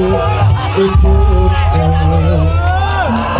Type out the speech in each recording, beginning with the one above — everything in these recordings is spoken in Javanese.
untuk engkau.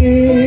Yeah.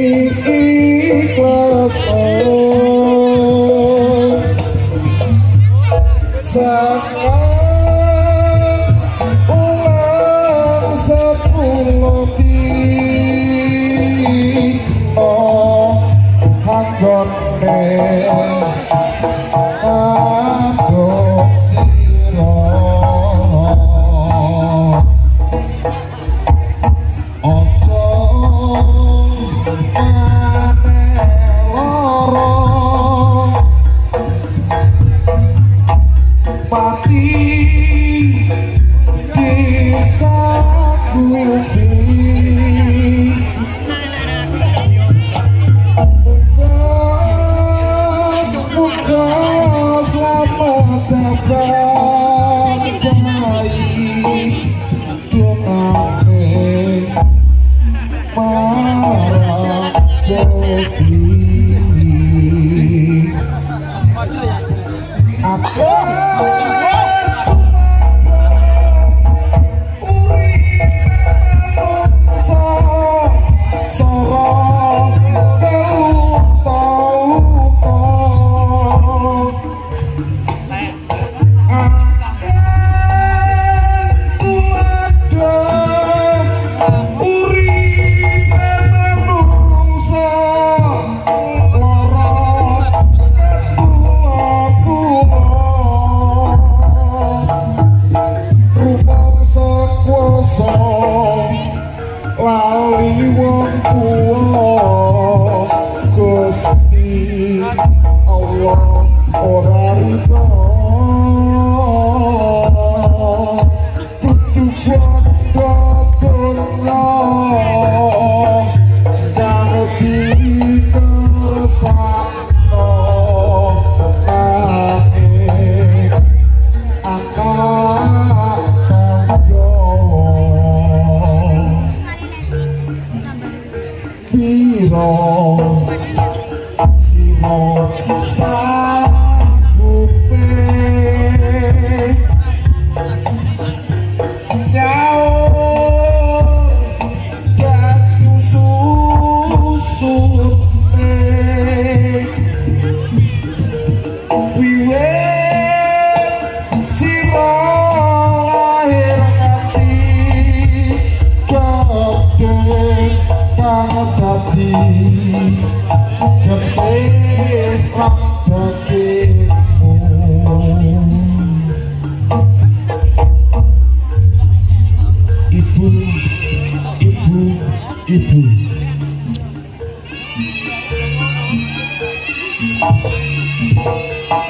Thank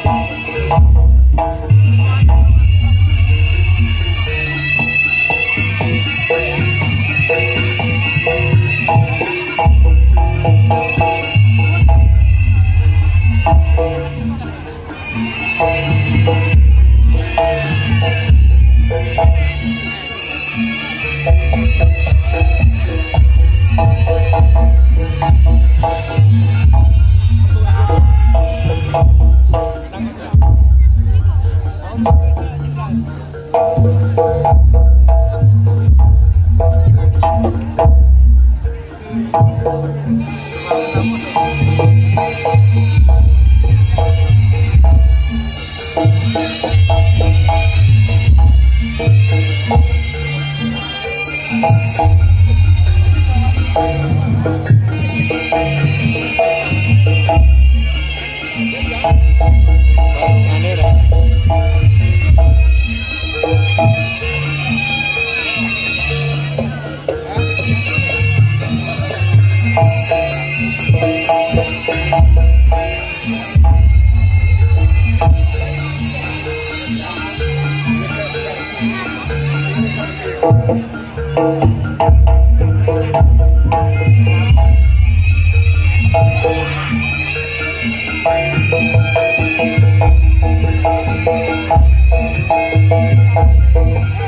you.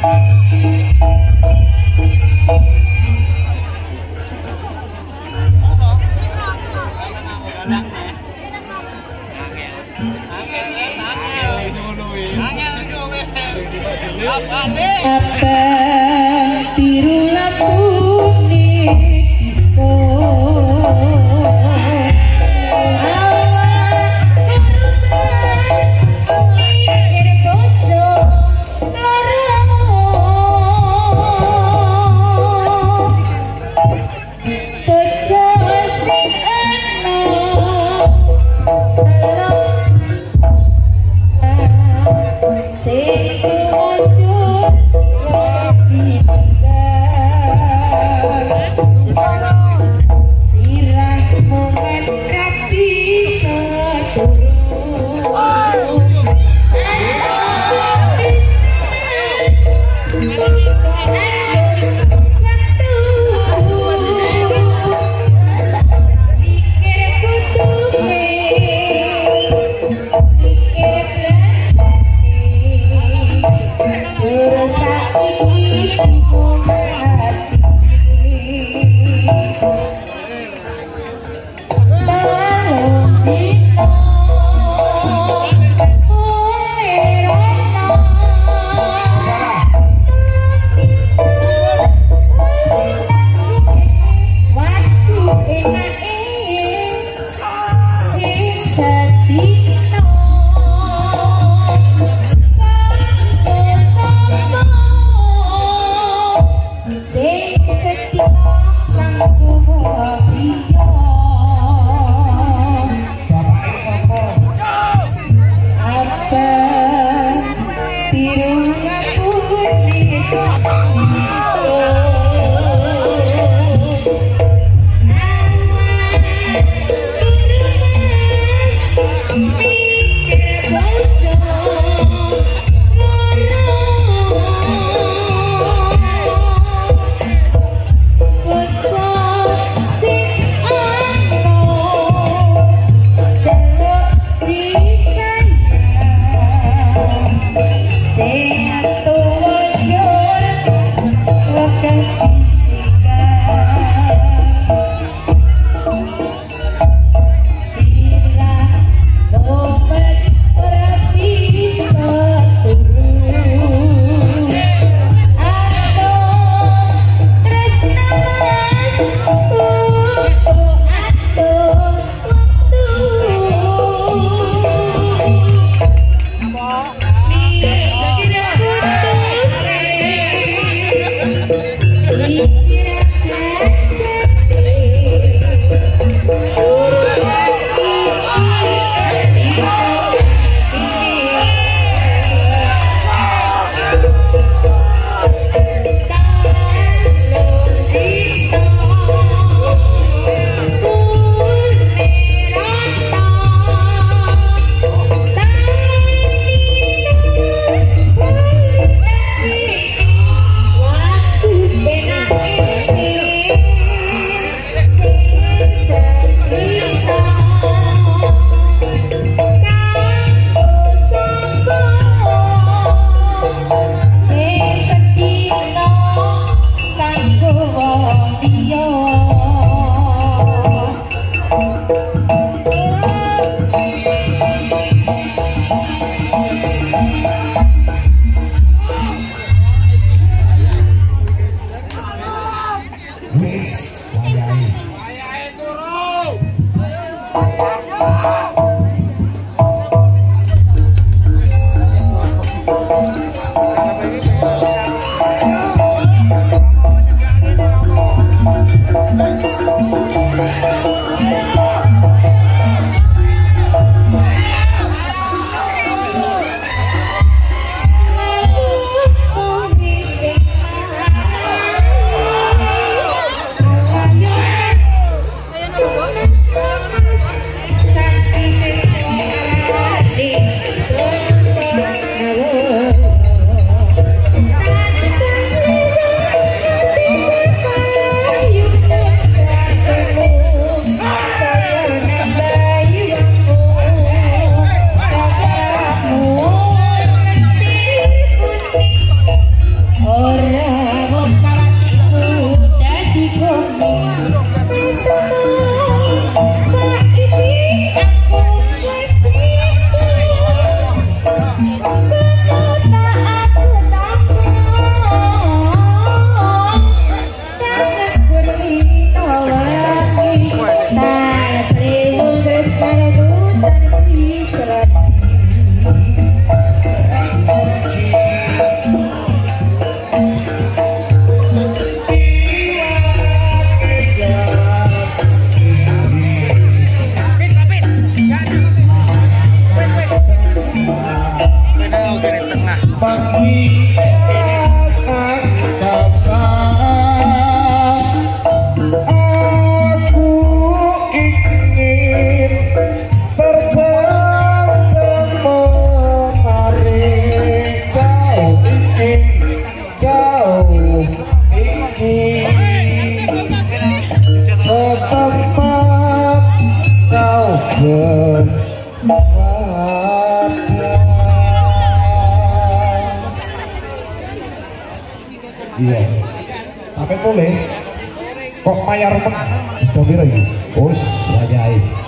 Sing iya. Tapi boleh. Kok men bisa piro iki wis wajai